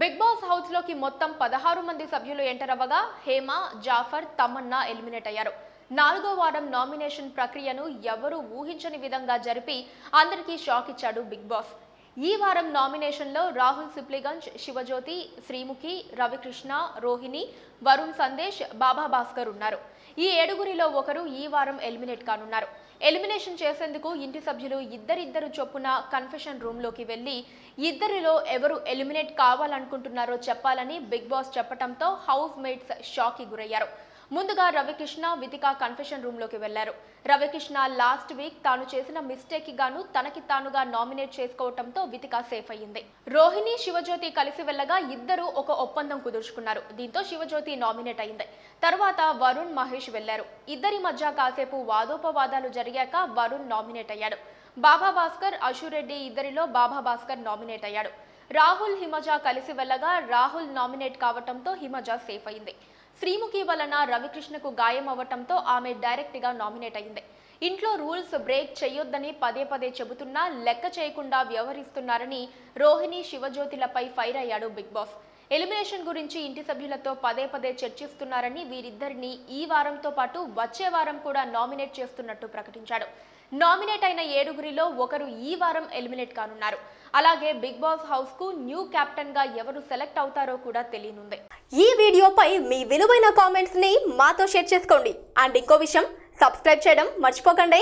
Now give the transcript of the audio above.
Big boss హౌస్లోకి మొత్తం పదహారు మంది సభ్యులు ఎంటర్ అవ్వగా హేమ జాఫర్ తమన్నా ఎలిమినేట్ అయ్యారు. నాలుగో వారం నామినేషన్ ప్రక్రియను ఎవరూ ఊహించని విధంగా జరిపి అందరికీ షాక్ ఇచ్చాడు బిగ్ బాస్. ఈ వారం నామినేషన్లో రాహుల్ సిప్లిగంజ్ శివజ్యోతి శ్రీముఖి రవికృష్ణ రోహిణి వరుణ్ సందేశ్ బాబా భాస్కర్ ఉన్నారు. ఈ ఏడుగురిలో ఒకరు ఈ వారం ఎలిమినేట్ కానున్నారు. ఎలిమినేషన్ చేసేందుకు ఇంటి సభ్యులు ఇద్దరిద్దరు చొప్పున కన్ఫెషన్ రూమ్లోకి వెళ్ళి ఇద్దరిలో ఎవరు ఎలిమినేట్ కావాలనుకుంటున్నారో చెప్పాలని బిగ్ బాస్ చెప్పడంతో హౌస్ మేట్స్ షాక్కి గురయ్యారు. ముందుగా రవికృష్ణ వితిక కన్ఫెషన్ రూమ్లోకి వెళ్ళారు. రవికృష్ణ లాస్ట్ వీక్ తాను చేసిన మిస్టేక్ గాను తనకి తానుగా నామినేట్ చేసుకోవటంతో వితిక సేఫ్ అయ్యింది. రోహిణి శివజ్యోతి కలిసి వెళ్ళగా ఇద్దరు ఒక ఒప్పందం కుదుర్చుకున్నారు. దీంతో శివజ్యోతి నామినేట్ అయింది తర్వాత వరుణ్ మహేష్ వెళ్ళారు. ఇద్దరి మధ్య కాసేపు వాదోపవాదాలు జరిగాక వరుణ్ నామినేట్ అయ్యాడు. బాబా భాస్కర్ అశురెడ్డి ఇద్దరిలో బాబా భాస్కర్ నామినేట్ అయ్యాడు. రాహుల్ హిమజ కలిసి వెళ్ళగా రాహుల్ నామినేట్ కావటంతో హిమజ సేఫ్ అయింది. శ్రీముఖి వలన రవికృష్ణకు గాయం అవ్వటంతో ఆమె డైరెక్ట్గా నామినేట్ అయింది. ఇంట్లో రూల్స్ బ్రేక్ చేయొద్దని పదే పదే చెబుతున్నా లెక్క చేయకుండా వ్యవహరిస్తున్నారని రోహిణి శివజ్యోతిలపై ఫైర్ అయ్యాడు బిగ్ బాస్. ఎలిమినేషన్ గురించి ఇంటి సభ్యులతో పదే పదే చర్చిస్తున్నారని వీరిద్దరిని ఈ వారంతో పాటు వచ్చే వారం కూడా నామినేట్ చేస్తున్నట్టు ప్రకటించాడు. నామినేట్ అయిన ఏడుగురిలో ఒకరు ఈ వారం ఎలిమినేట్ కానున్నారు. అలాగే బిగ్ బాస్ హౌస్కు న్యూ కెప్టెన్గా ఎవరు సెలెక్ట్ అవుతారో కూడా తెలియనుంది. ఈ వీడియోపై మీ విలువైన కామెంట్స్ని మాతో షేర్ చేసుకోండి. అండ్ ఇంకో విషయం సబ్స్క్రైబ్ చేయడం మర్చిపోకండి.